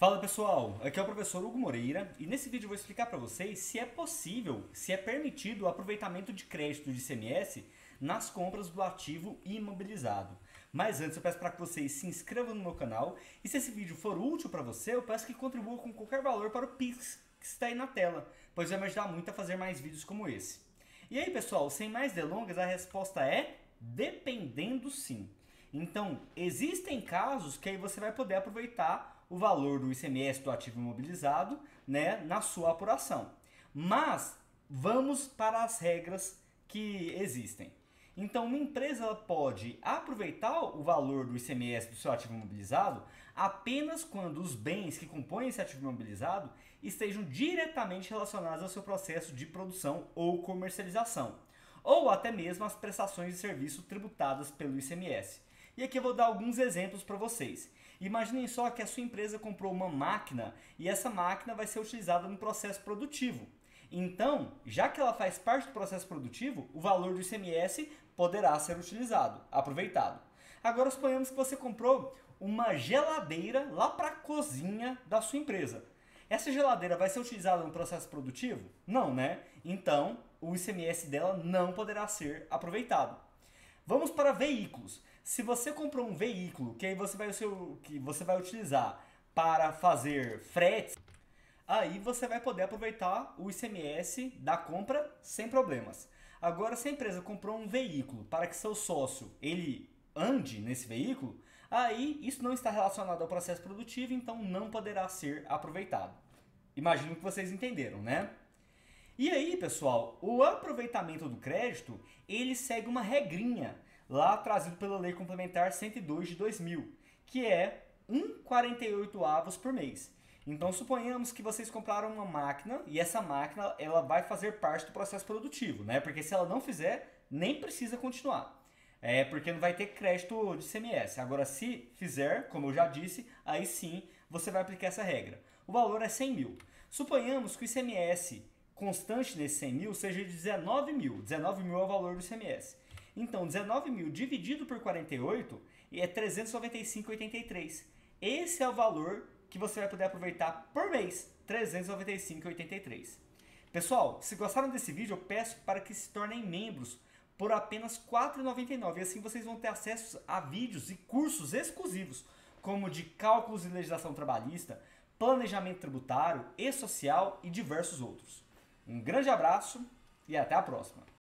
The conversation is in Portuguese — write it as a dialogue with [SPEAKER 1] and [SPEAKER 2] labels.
[SPEAKER 1] Fala pessoal, aqui é o professor Hugo Moreira e nesse vídeo eu vou explicar para vocês se é possível, se é permitido o aproveitamento de crédito de ICMS nas compras do ativo imobilizado. Mas antes eu peço para que vocês se inscrevam no meu canal e se esse vídeo for útil para você, eu peço que contribua com qualquer valor para o Pix que está aí na tela, pois vai me ajudar muito a fazer mais vídeos como esse. E aí pessoal, sem mais delongas, a resposta é dependendo sim. Então, existem casos que aí você vai poder aproveitar o valor do ICMS do ativo imobilizado né, na sua apuração. Mas vamos para as regras que existem. Então, uma empresa pode aproveitar o valor do ICMS do seu ativo imobilizado apenas quando os bens que compõem esse ativo imobilizado estejam diretamente relacionados ao seu processo de produção ou comercialização, ou até mesmo as prestações de serviço tributadas pelo ICMS. E aqui eu vou dar alguns exemplos para vocês. Imaginem só que a sua empresa comprou uma máquina e essa máquina vai ser utilizada no processo produtivo. Então, já que ela faz parte do processo produtivo, o valor do ICMS poderá ser utilizado, aproveitado. Agora suponhamos que você comprou uma geladeira lá para a cozinha da sua empresa. Essa geladeira vai ser utilizada no processo produtivo? Não, né? Então, o ICMS dela não poderá ser aproveitado. Vamos para veículos. Se você comprou um veículo que aí você vai, que você vai utilizar para fazer fretes, aí você vai poder aproveitar o ICMS da compra sem problemas. Agora, se a empresa comprou um veículo para que seu sócio ele ande nesse veículo, aí isso não está relacionado ao processo produtivo, então não poderá ser aproveitado. Imagino que vocês entenderam, né? E aí, pessoal, o aproveitamento do crédito, ele segue uma regrinha lá trazido pela Lei Complementar 102 de 2000, que é 1,48 avos por mês. Então suponhamos que vocês compraram uma máquina e essa máquina ela vai fazer parte do processo produtivo, né? Porque se ela não fizer, nem precisa continuar. É porque não vai ter crédito de CMS. Agora, se fizer, como eu já disse, aí sim você vai aplicar essa regra. O valor é 100 mil. Suponhamos que o ICMS constante nesse 100 mil seja de 19 mil. 19 mil é o valor do ICMS. Então, 19 mil dividido por 48 é 395,83. Esse é o valor que você vai poder aproveitar por mês, 395,83. Pessoal, se gostaram desse vídeo, eu peço para que se tornem membros por apenas R$ 4,99. E assim vocês vão ter acesso a vídeos e cursos exclusivos, como de cálculos e legislação trabalhista, planejamento tributário e social e diversos outros. Um grande abraço e até a próxima!